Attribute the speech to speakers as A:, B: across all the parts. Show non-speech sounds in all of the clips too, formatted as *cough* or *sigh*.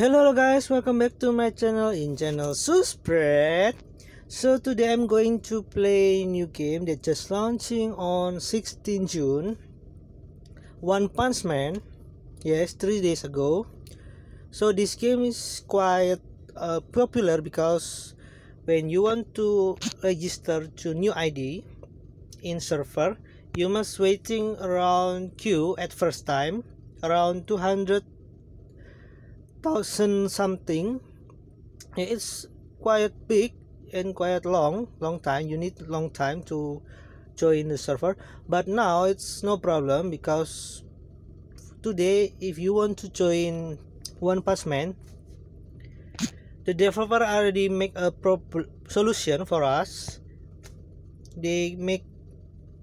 A: Hello guys, welcome back to my channel in channel Susbread. So today I'm going to play new game that just launching on 16 June. One Punch Man. Yes, three days ago. So this game is quite uh, popular because when you want to register to new ID in server, you must waiting around queue at first time around 200 thousand something. It's quite big and quite long long time. You need long time to join the server. But now it's no problem because today if you want to join one punch man the developer already make a solution for us. They make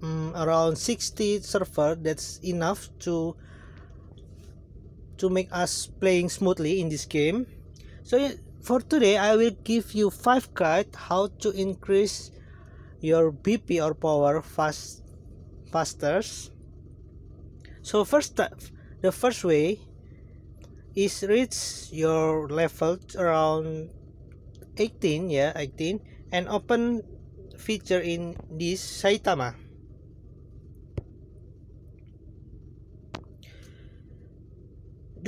A: um, around 60 server. That's enough to to make us playing smoothly in this game. So for today i will give you five guide how to increase your bp or power fast faster so first the first way is reach your level around 18 yeah 18 and open feature in this saitama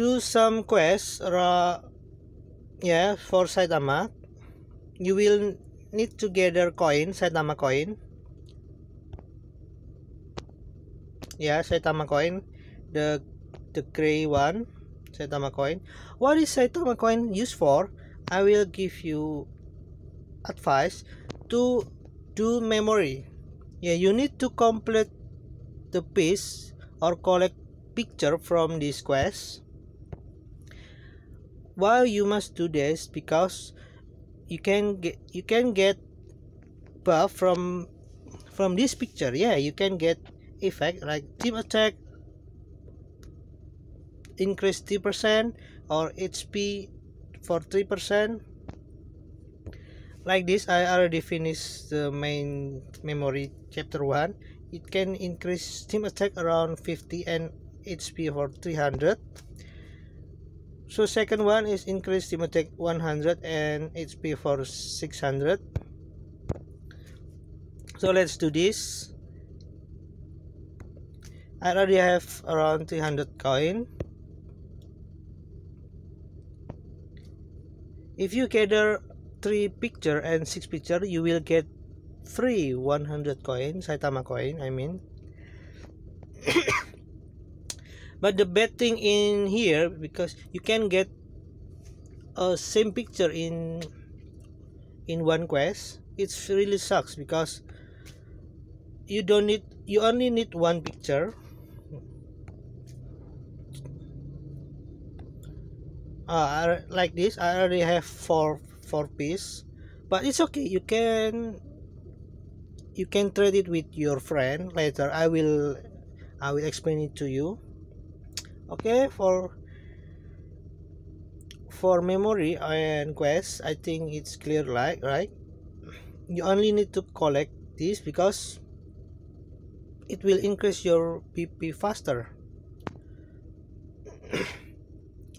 A: do some quests uh, yeah for Saitama. You will need to gather coin Saitama coin. Yeah Saitama coin. The the gray one Saitama coin. What is Saitama coin used for? I will give you advice to do memory. Yeah you need to complete the piece or collect picture from this quest why you must do this because you can get you can get buff from from this picture yeah you can get effect like team attack increase 3% or HP for 3% like this I already finished the main memory chapter 1 it can increase team attack around 50 and HP for 300 so second one is increase attack 100 and HP for 600 so let's do this. I already have around 300 coin. If you gather 3 picture and 6 picture you will get free 100 coin Saitama coin I mean *coughs* but the bad thing in here because you can get a same picture in in one quest it's really sucks because you don't need you only need one picture. Uh, like this I already have four four piece but it's okay you can you can trade it with your friend later. I will I will explain it to you okay for for memory and quest I think it's clear like right? You only need to collect this because it will increase your BP faster. *coughs*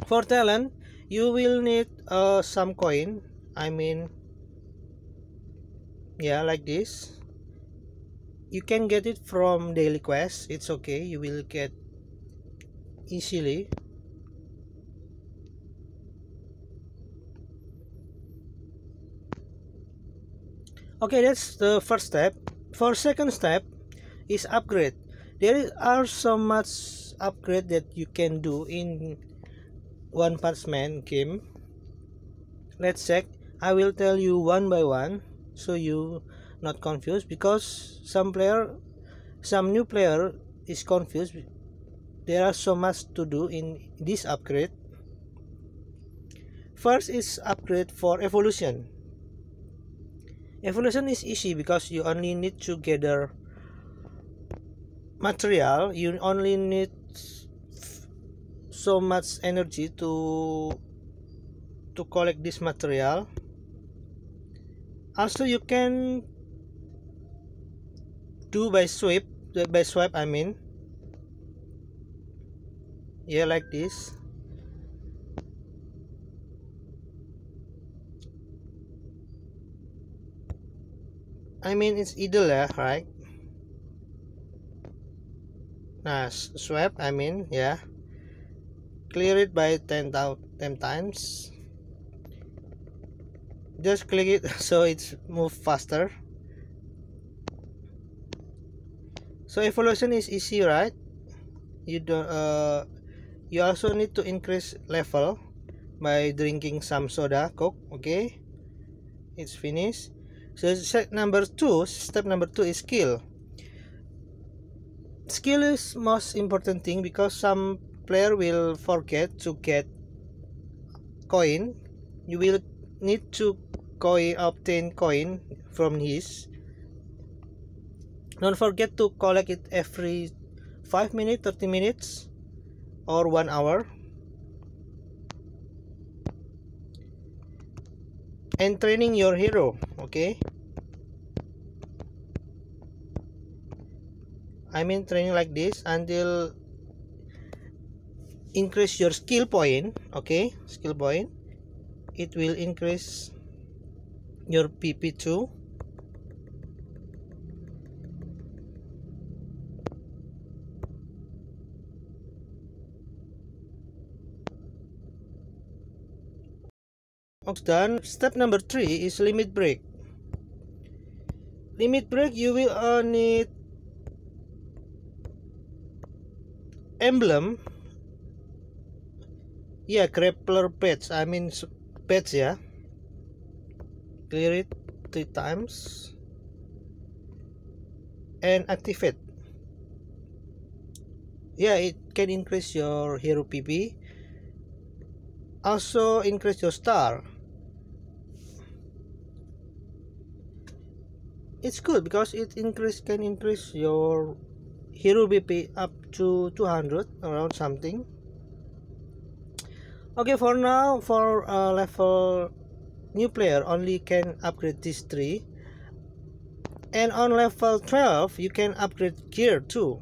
A: For talent you will need uh, some coin. I mean yeah like this. You can get it from daily quest. It's okay. You will get easily okay that's the first step. For second step is upgrade. There are so much upgrade that you can do in one punch man game. Let's check. I will tell you one by one so you not confused because some player some new player is confused there are so much to do in this upgrade. First is upgrade for evolution. Evolution is easy because you only need to gather material. You only need so much energy to to collect this material. Also you can do by swipe by swipe i mean yeah like this. I mean it's idle yeah right? Nah swap I mean yeah. Clear it by 10, 10 times. Just click it *laughs* so it's move faster. So evolution is easy right? You don't uh you also need to increase level by drinking some soda coke okay? It's finished. So step number two step number two is skill. Skill is most important thing because some player will forget to get coin. You will need to coin obtain coin from his. Don't forget to collect it every 5 minutes 30 minutes or 1 hour. And training your hero okay? I mean training like this until increase your skill point okay? Skill point. It will increase your pp2 done step number three is limit break. Limit break you will uh, need emblem. Yeah grappler patch I mean patch yeah. Clear it three times. And activate. Yeah it can increase your hero BP also increase your star. It's good because it increase can increase your hero BP up to 200 around something. Okay for now for uh, level new player only can upgrade these three. And on level 12 you can upgrade gear too.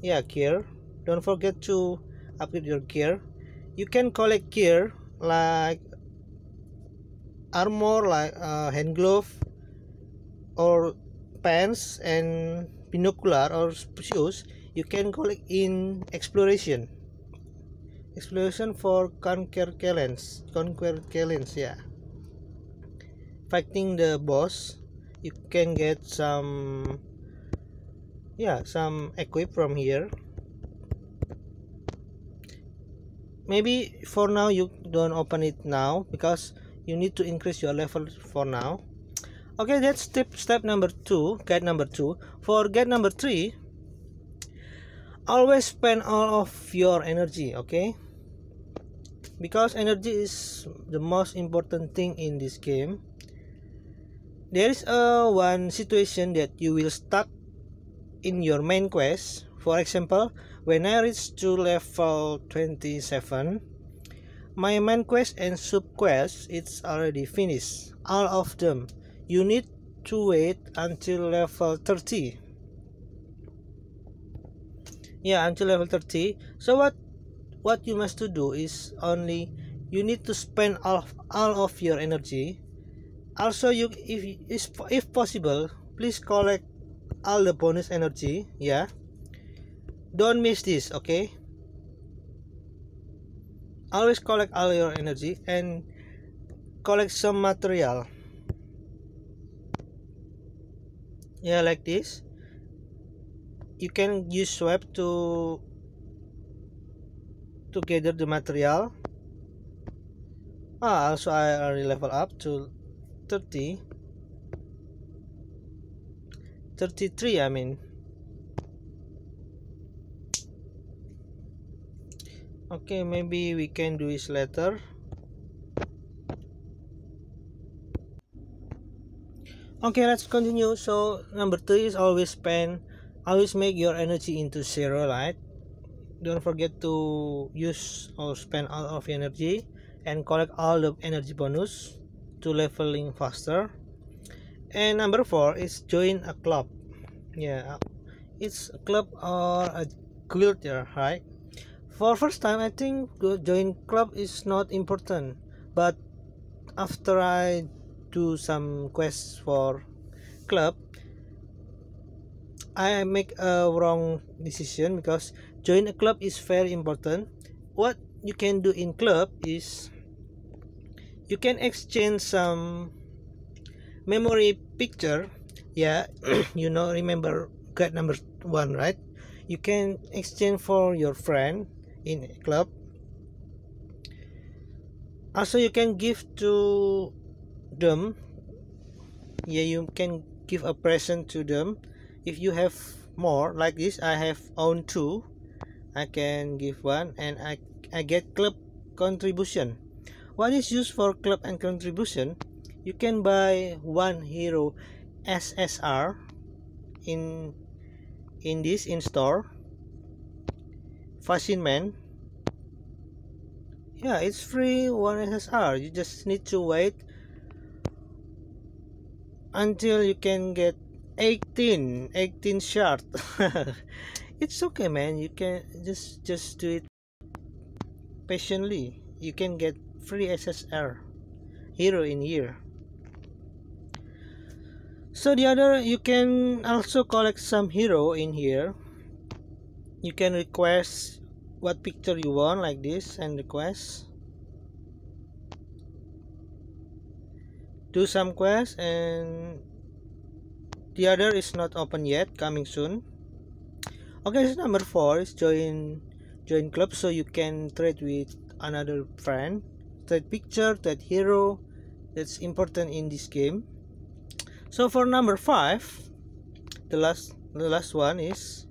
A: Yeah gear. Don't forget to upgrade your gear you can collect gear like armor like uh, hand glove or pants and binocular or shoes. You can collect in exploration. Exploration for conquer Kalens conquer Kalens yeah. Fighting the boss you can get some yeah some equip from here maybe for now you don't open it now because you need to increase your level for now. Okay that's step step number two guide number two. For guide number three always spend all of your energy okay? Because energy is the most important thing in this game. There is a one situation that you will stuck in your main quest. For example when i reach to level 27 my main quest and sub quest it's already finished. All of them. You need to wait until level 30 yeah until level 30 so what what you must to do is only you need to spend all of, all of your energy. Also you if if possible please collect all the bonus energy yeah don't miss this okay? Always collect all your energy and collect some material. Yeah like this. You can use swap to to gather the material. Ah also I already level up to 30 33 I mean okay maybe we can do this later. Okay let's continue. So number two is always spend always make your energy into zero right? Don't forget to use or spend all of your energy and collect all the energy bonus to leveling faster. And number four is join a club. Yeah it's a club or a guild right for first time i think join club is not important but after i do some quests for club I make a wrong decision because join a club is very important. What you can do in club is you can exchange some memory picture. Yeah *coughs* you know remember guide number one right? You can exchange for your friend in a club. Also you can give to them. Yeah you can give a present to them. If you have more like this i have own two. I can give one and i i get club contribution. What is used for club and contribution? You can buy one hero ssr in in this in store fashion man? Yeah it's free one ssr you just need to wait until you can get 18 18 shard *laughs* it's okay man. You can just just do it patiently. You can get free ssr hero in here so the other you can also collect some hero in here you can request what picture you want like this and request. Do some quest and the other is not open yet coming soon. Okay this number four is join join club so you can trade with another friend. Trade picture trade hero that's important in this game. So for number five the last the last one is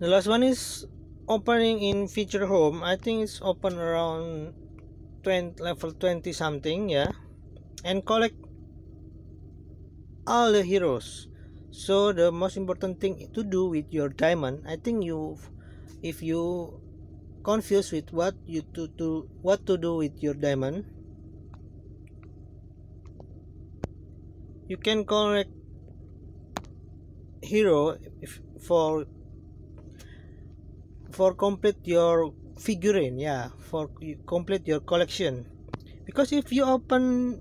A: the last one is opening in feature home. I think it's open around 20 level 20 something yeah. And collect all the heroes. So the most important thing to do with your diamond i think you if you confused with what you to, to what to do with your diamond you can collect hero if, for for complete your figurine yeah for complete your collection. Because if you open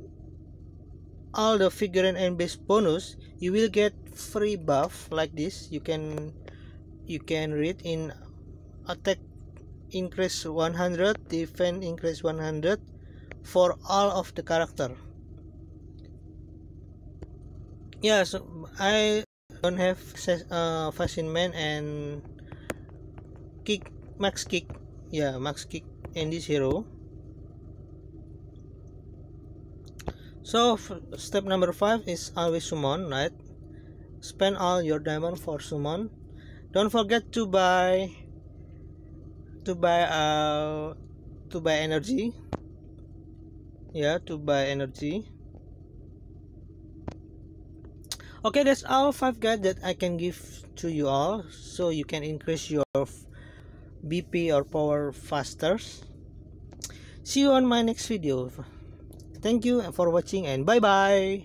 A: all the figurine and base bonus you will get free buff like this. You can you can read in attack increase 100 defense increase 100 for all of the character. Yeah so i don't have uh, fashion man and kick max kick. Yeah max kick. In this hero. So step number five is always summon right? Spend all your diamond for summon. Don't forget to buy to buy uh to buy energy. Yeah to buy energy. Okay that's all five guides that i can give to you all. So you can increase your bp or power faster see you on my next video. Thank you for watching and bye bye